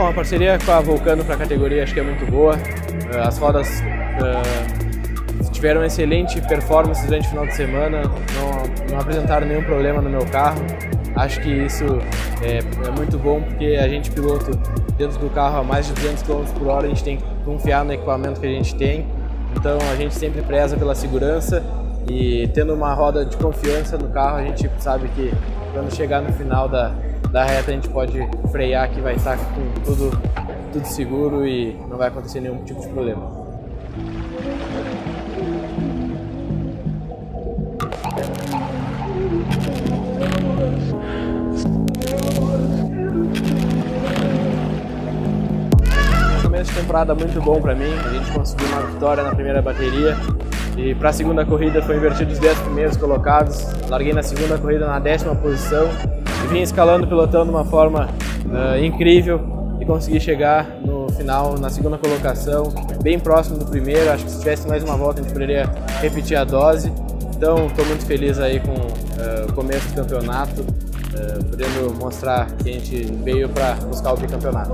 Bom, a parceria com a Vulcano para a categoria acho que é muito boa. Eh, as rodas uh, tiveram excelente performance durante o final de semana, não, não apresentaram nenhum problema no meu carro. Acho que isso é, é, muito bom porque a gente piloto dentro do carro a mais de 200 km por hora, a gente tem que confiar no equipamento que a gente tem. Então a gente sempre preza pela segurança e tendo uma roda de confiança no carro, a gente sabe que quando chegar no final da, da reta a gente pode frear que vai estar com tudo, tudo seguro e não vai acontecer nenhum tipo de problema. Começo de temporada muito bom para mim, a gente conseguiu uma vitória na primeira bateria. E para a segunda corrida foi invertido os 10 primeiros colocados, larguei na segunda corrida na décima posição vim escalando o pelotão de uma forma uh, incrível e consegui chegar no final na segunda colocação, bem próximo do primeiro. Acho que se tivesse mais uma volta a gente poderia repetir a dose. Então estou muito feliz aí com uh, o começo do campeonato, uh, podendo mostrar que a gente veio para buscar o bicampeonato.